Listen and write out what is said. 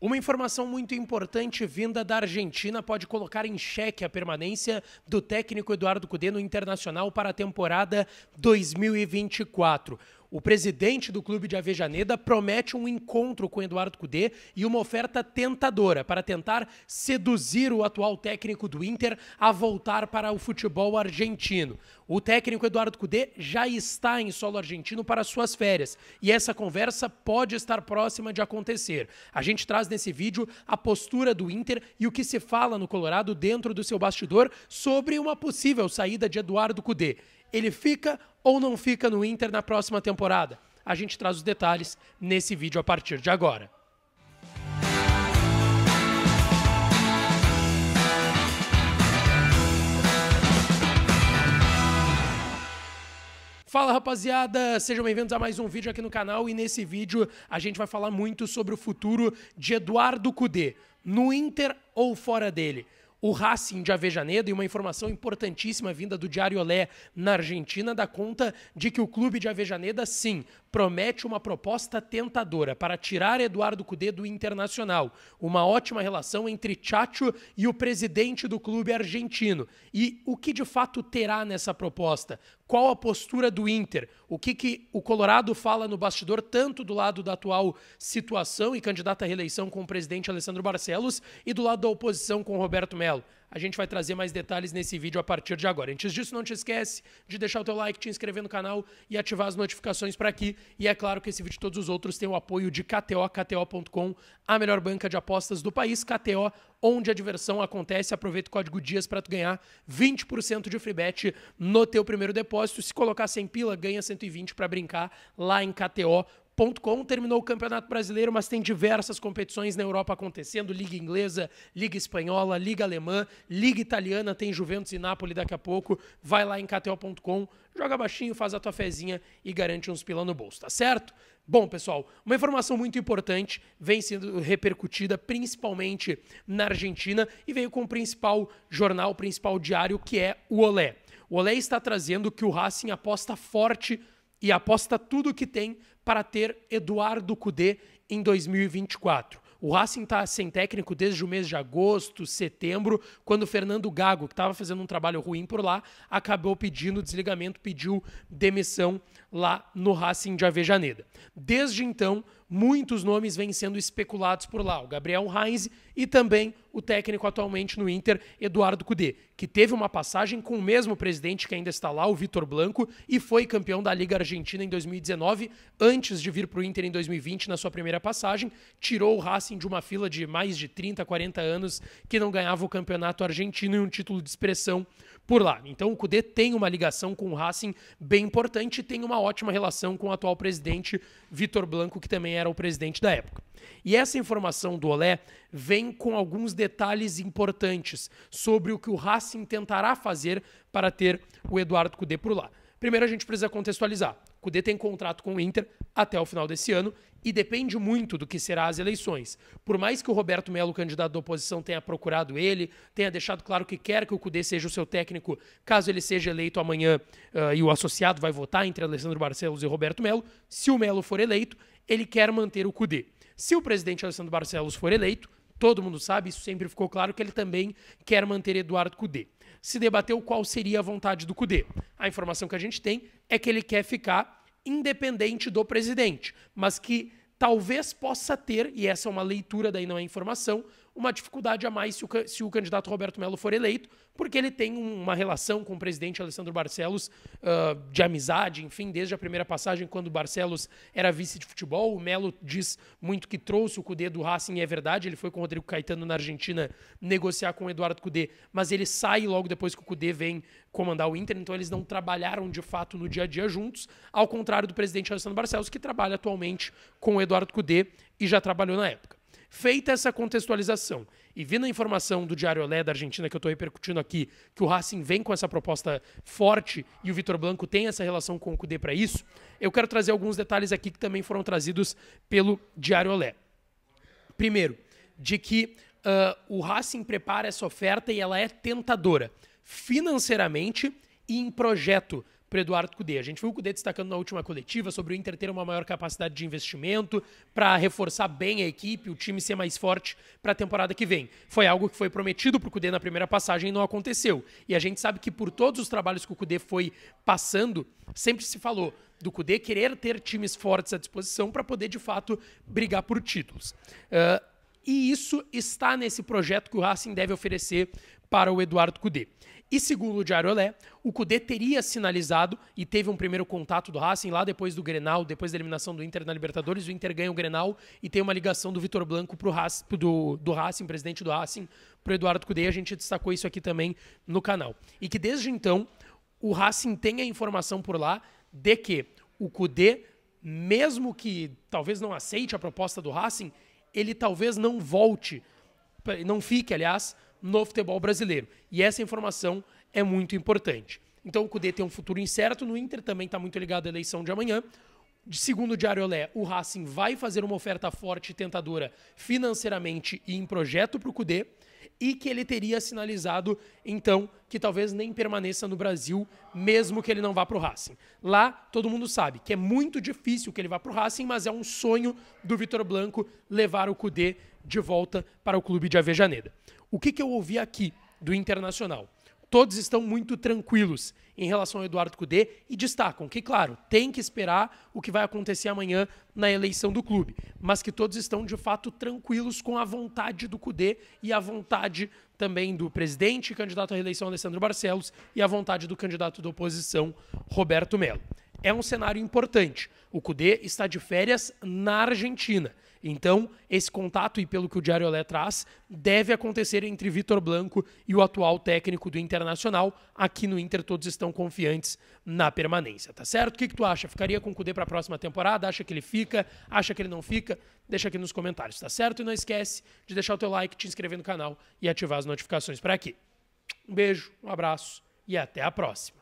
Uma informação muito importante vinda da Argentina pode colocar em xeque a permanência do técnico Eduardo Cudê no Internacional para a temporada 2024. O presidente do clube de Avejaneda promete um encontro com Eduardo Cudê e uma oferta tentadora para tentar seduzir o atual técnico do Inter a voltar para o futebol argentino. O técnico Eduardo Cudê já está em solo argentino para suas férias e essa conversa pode estar próxima de acontecer. A gente traz nesse vídeo a postura do Inter e o que se fala no Colorado dentro do seu bastidor sobre uma possível saída de Eduardo Cudê ele fica ou não fica no Inter na próxima temporada? A gente traz os detalhes nesse vídeo a partir de agora. Fala rapaziada, sejam bem-vindos a mais um vídeo aqui no canal e nesse vídeo a gente vai falar muito sobre o futuro de Eduardo Cudê, no Inter ou fora dele o Racing de Avejanedo e uma informação importantíssima vinda do Diário Olé na Argentina dá conta de que o clube de Avejaneda, sim, promete uma proposta tentadora para tirar Eduardo Cudê do Internacional. Uma ótima relação entre Chacho e o presidente do clube argentino. E o que de fato terá nessa proposta? Qual a postura do Inter? O que, que o Colorado fala no bastidor, tanto do lado da atual situação e candidato à reeleição com o presidente Alessandro Barcelos e do lado da oposição com Roberto Melo? A gente vai trazer mais detalhes nesse vídeo a partir de agora. Antes disso, não te esquece de deixar o teu like, te inscrever no canal e ativar as notificações para aqui. E é claro que esse vídeo e todos os outros têm o apoio de KTO, KTO.com, a melhor banca de apostas do país, KTO, onde a diversão acontece. Aproveita o código DIAS para tu ganhar 20% de free bet no teu primeiro depósito. Se colocar 100 pila, ganha 120 para brincar lá em KTO Com, terminou o Campeonato Brasileiro, mas tem diversas competições na Europa acontecendo: Liga Inglesa, Liga Espanhola, Liga Alemã, Liga Italiana, tem Juventus e Napoli daqui a pouco. Vai lá em KTO.com, joga baixinho, faz a tua fezinha e garante uns pila no bolso, tá certo? Bom, pessoal, uma informação muito importante vem sendo repercutida principalmente na Argentina e veio com o principal jornal, o principal diário, que é o Olé. O Olé está trazendo que o Racing aposta forte e aposta tudo o que tem para ter Eduardo Cudê em 2024. O Racing está sem técnico desde o mês de agosto, setembro, quando Fernando Gago, que estava fazendo um trabalho ruim por lá, acabou pedindo desligamento, pediu demissão lá no Racing de Avejaneda. Desde então, muitos nomes vêm sendo especulados por lá. O Gabriel Heinz e também o técnico atualmente no Inter, Eduardo Cudê, que teve uma passagem com o mesmo presidente que ainda está lá, o Vitor Blanco, e foi campeão da Liga Argentina em 2019, antes de vir para o Inter em 2020 na sua primeira passagem, tirou o Racing de uma fila de mais de 30, 40 anos que não ganhava o campeonato argentino e um título de expressão por lá. Então o Cudê tem uma ligação com o Racing bem importante e tem uma ótima relação com o atual presidente Vitor Blanco, que também era o presidente da época. E essa informação do Olé vem com alguns detalhes importantes sobre o que o Racing tentará fazer para ter o Eduardo Cudê por lá. Primeiro a gente precisa contextualizar. Cudê tem contrato com o Inter até o final desse ano e depende muito do que será as eleições. Por mais que o Roberto Melo, candidato da oposição, tenha procurado ele, tenha deixado claro que quer que o Cudê seja o seu técnico, caso ele seja eleito amanhã uh, e o associado vai votar entre Alessandro Barcelos e Roberto Melo, se o Melo for eleito, ele quer manter o Cudê. Se o presidente Alessandro Barcelos for eleito, todo mundo sabe, isso sempre ficou claro, que ele também quer manter Eduardo Cudê se debateu qual seria a vontade do Cudê. A informação que a gente tem é que ele quer ficar independente do presidente, mas que talvez possa ter, e essa é uma leitura daí não é informação, uma dificuldade a mais se o, se o candidato Roberto Melo for eleito, porque ele tem uma relação com o presidente Alessandro Barcelos uh, de amizade, enfim, desde a primeira passagem, quando o Barcelos era vice de futebol. O Melo diz muito que trouxe o Cudê do Racing, e é verdade, ele foi com o Rodrigo Caetano na Argentina negociar com o Eduardo Cudê, mas ele sai logo depois que o Cudê vem comandar o Inter, então eles não trabalharam de fato no dia a dia juntos, ao contrário do presidente Alessandro Barcelos, que trabalha atualmente com o Eduardo Cudê e já trabalhou na época. Feita essa contextualização e vindo a informação do Diário Olé da Argentina que eu estou repercutindo aqui, que o Racing vem com essa proposta forte e o Vitor Blanco tem essa relação com o Cudê para isso, eu quero trazer alguns detalhes aqui que também foram trazidos pelo Diário Olé. Primeiro, de que uh, o Racing prepara essa oferta e ela é tentadora financeiramente e em projeto para Eduardo Cudê. A gente viu o Cudê destacando na última coletiva sobre o Inter ter uma maior capacidade de investimento para reforçar bem a equipe, o time ser mais forte para a temporada que vem. Foi algo que foi prometido para o Cudê na primeira passagem e não aconteceu. E a gente sabe que por todos os trabalhos que o Cudê foi passando, sempre se falou do Cudê querer ter times fortes à disposição para poder, de fato, brigar por títulos. Uh, e isso está nesse projeto que o Racing deve oferecer para o Eduardo Cudê. E segundo o Diário Olé, o Cudê teria sinalizado e teve um primeiro contato do Racing lá depois do Grenal, depois da eliminação do Inter na Libertadores. O Inter ganha o Grenal e tem uma ligação do Vitor Blanco pro Racing, do, do Racing, presidente do Racing, para o Eduardo Cudê. A gente destacou isso aqui também no canal. E que desde então o Racing tem a informação por lá de que o Cudê, mesmo que talvez não aceite a proposta do Racing, ele talvez não volte, não fique, aliás, no futebol brasileiro. E essa informação é muito importante. Então o Cudê tem um futuro incerto no Inter, também está muito ligado à eleição de amanhã. Segundo o Diário Olé, o Racing vai fazer uma oferta forte e tentadora financeiramente e em projeto para o Cudê e que ele teria sinalizado, então, que talvez nem permaneça no Brasil, mesmo que ele não vá para o Racing. Lá, todo mundo sabe que é muito difícil que ele vá para o Racing, mas é um sonho do Vitor Blanco levar o Cudê de volta para o clube de Avejaneda. O que, que eu ouvi aqui do Internacional? Todos estão muito tranquilos em relação ao Eduardo Cudê e destacam que, claro, tem que esperar o que vai acontecer amanhã na eleição do clube, mas que todos estão de fato tranquilos com a vontade do Cudê e a vontade também do presidente, candidato à reeleição Alessandro Barcelos, e a vontade do candidato da oposição Roberto Melo. É um cenário importante. O Cudê está de férias na Argentina. Então, esse contato, e pelo que o Diário Olé traz, deve acontecer entre Vitor Blanco e o atual técnico do Internacional. Aqui no Inter todos estão confiantes na permanência, tá certo? O que, que tu acha? Ficaria com o Cudê para a próxima temporada? Acha que ele fica? Acha que ele não fica? Deixa aqui nos comentários, tá certo? E não esquece de deixar o teu like, te inscrever no canal e ativar as notificações para aqui. Um beijo, um abraço e até a próxima.